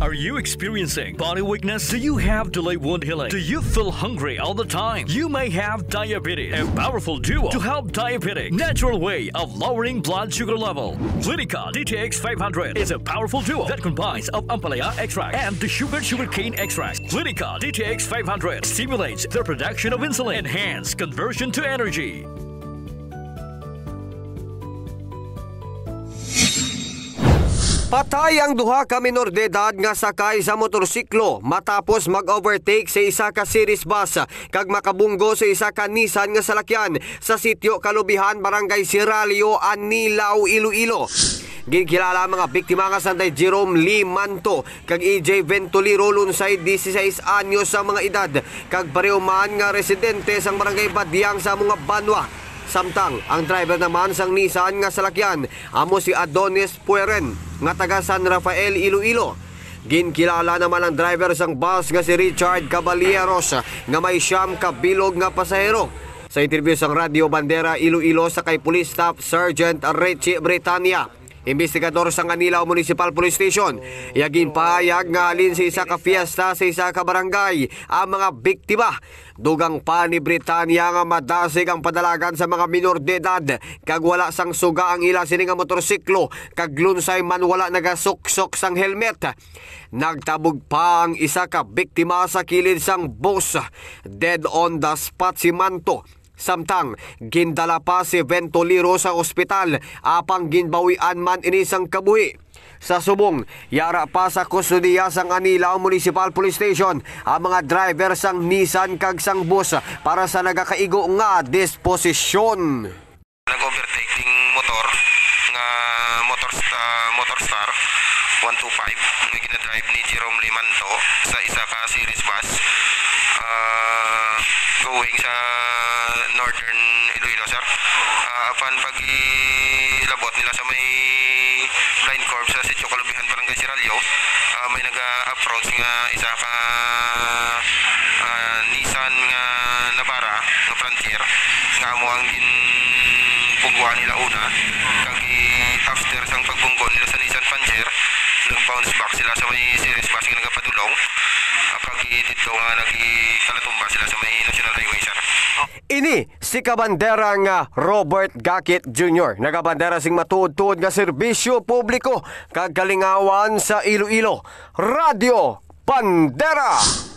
Are you experiencing body weakness? Do you have delayed wound healing? Do you feel hungry all the time? You may have diabetes. A powerful duo to help diabetic. Natural way of lowering blood sugar level. Clinica DTX 500 is a powerful duo that combines of ampalaya extract and the sugar sugarcane extract. Clinica DTX 500 stimulates the production of insulin, enhance conversion to energy. Patay ang duha ka minor de edad nga sakay sa motorsiklo matapos mag-overtake sa isa ka series bus kag makabunggo sa isa ka Nissan nga salakyan sa sitio Kalubihan, Barangay Siralio, Anilaw, Iloilo. Ginkilala ang mga biktima nga Santay Jerome Lee Manto kag EJ Ventoliro lunsay 16 anyos sa mga edad kag pareho man nga residente sang barangay Badyang sa mga Banwa. Samtang ang driver naman sang Nissan nga salakyan amo si Adonis Pueren nga taga San Rafael Iloilo. Ginkilala naman ang driver sang bus nga si Richard Caballeros nga may siyam ka bilog nga pasahero. Sa interview sang Radio Bandera Iloilo sa kay Police Staff Sergeant Richie Britannia. Investigador sa Manila Municipal Police Station, yagin pahayag nga alin sa isa ka fiesta sa isa ka barangay ang mga biktima. Dugang pa ni Britanya nga madasig ang padalagan sa mga minor de edad kag wala sang suga ang ila sini nga motorsiklo kag lunsay man wala nagasuksok sang helmet. Nagtabog pa ang isa ka biktima sa kilid sang bus. Dead on the spot si Manto Samtang, gindala pa si Ventoliro sa ospital apang ginbawian man inisang kabuhi. Sa subong, yara pa sa kustudiya sang Anilao Municipal Police Station ang mga driver sang Nissan kag sang bus para sa nagakaigo nga disposisyon. Nag-overtaking motor nga motor uh, motor star 125 nga ginadrive ni Jerome Limanto sa isa ka series bus uh, going sa northern Iloilo sir. Uh, upon pag ilabot nila sa may blind corp sa Sitio Kalubihan Barangay Siralyo uh, may nag-approach nga isa ka uh, Nissan nga Navara nga Frontier nga amo ang ginbungguan nila una. Kag after sang pagbunggo nila sa Nissan Frontier nag-bounce back sila sa may series bus nga nagapadulong. Kag dito nga nagikalatumba sila sa may Ini si kabandera nga Robert Gakit Jr. Nagabandera sing matuod-tuod nga serbisyo publiko kag kalingawan sa Iloilo. Radio Bandera!